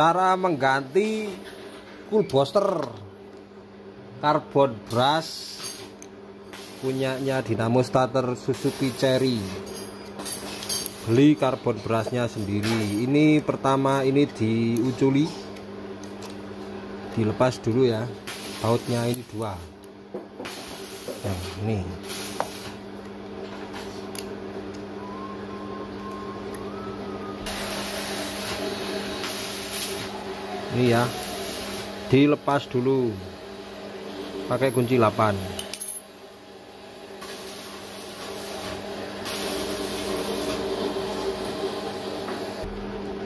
cara mengganti cool booster carbon brush punyanya Dinamo Starter Suzuki Cherry beli karbon brushnya sendiri. Ini pertama ini diuculi. Dilepas dulu ya. Bautnya ini dua. Yang ini ini ya dilepas dulu. Pakai kunci 8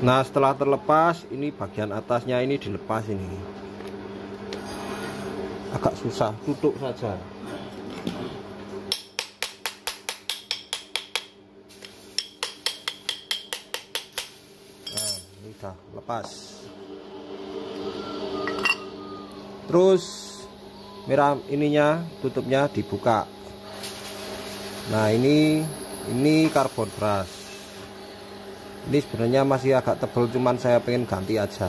Nah setelah terlepas ini bagian atasnya ini dilepas ini. Agak susah tutup saja. Nah ini sudah lepas terus merah ininya tutupnya dibuka. Nah ini ini karbon brush ini sebenarnya masih agak tebal cuman saya pengen ganti aja.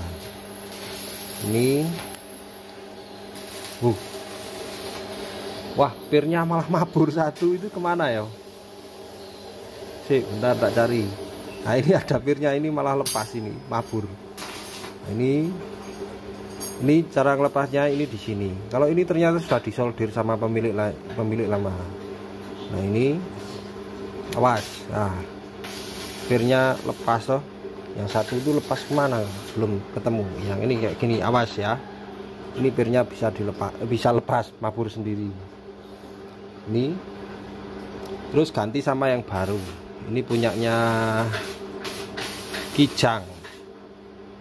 Ini. Uh. wah pirnya malah mabur satu. Itu ke mana ya? Sih bentar tak cari. Nah ini ada pirnya. Ini malah lepas ini mabur. Nah, ini ini cara melepasnya ini di sini. Kalau ini ternyata sudah disolder sama pemilik pemilik lama. Nah ini awas. Nah pirnya lepas toh. Yang satu itu lepas ke mana? Belum ketemu. Yang ini kayak gini awas ya. Ini pirnya bisa dilepas bisa lepas mabur sendiri. Ini. Terus ganti sama yang baru. Ini punyanya Kijang.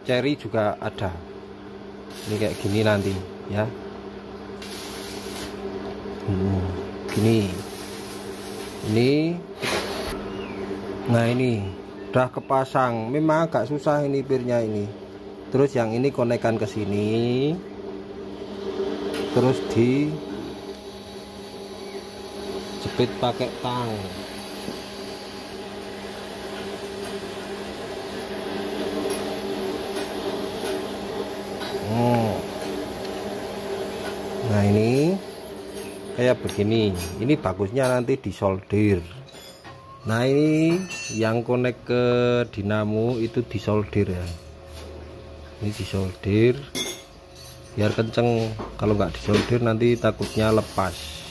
Cherry juga ada ini kayak gini nanti ya. Hmm, gini. Ini. Nah ini. Udah kepasang. Memang agak susah ini pirnya ini. Terus yang ini konekkan ke sini. Terus di jepit pakai tang nah ini kayak begini. Ini bagusnya nanti disolder nah ini yang konek ke dinamo itu disolder ya. Ini disolder biar kenceng. Kalau nggak disolder nanti takutnya lepas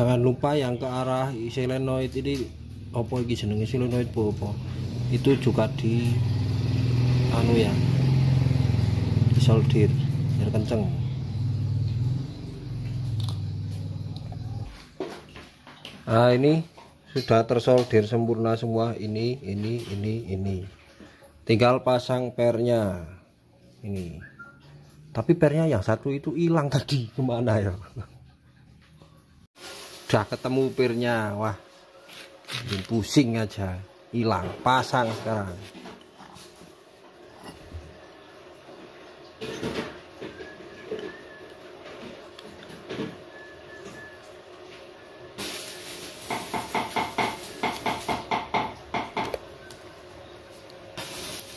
jangan lupa yang ke arah solenoid ini apa ini jenenge? Solenoid apa itu juga di anu ya disolder biar kenceng. Nah ini sudah tersolder sempurna semua. Ini ini ini ini. Tinggal pasang pernya. Ini. Tapi pernya yang satu itu hilang tadi. Ke mana ya udah ketemu pirnya wah pusing aja. Hilang pasang sekarang.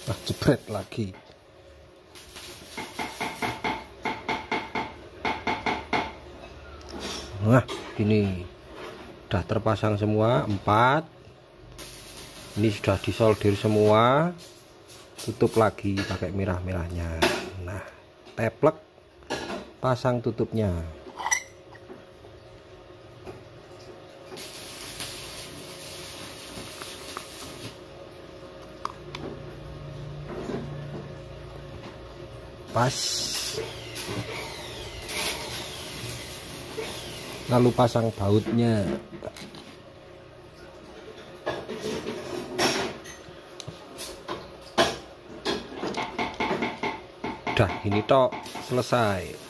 Nah lagi nah ini sudah terpasang semua empat. Ini sudah disolder semua. Tutup lagi pakai merah-merahnya. Nah teplek. Pasang tutupnya. Pas lalu pasang bautnya. Udah ini tok selesai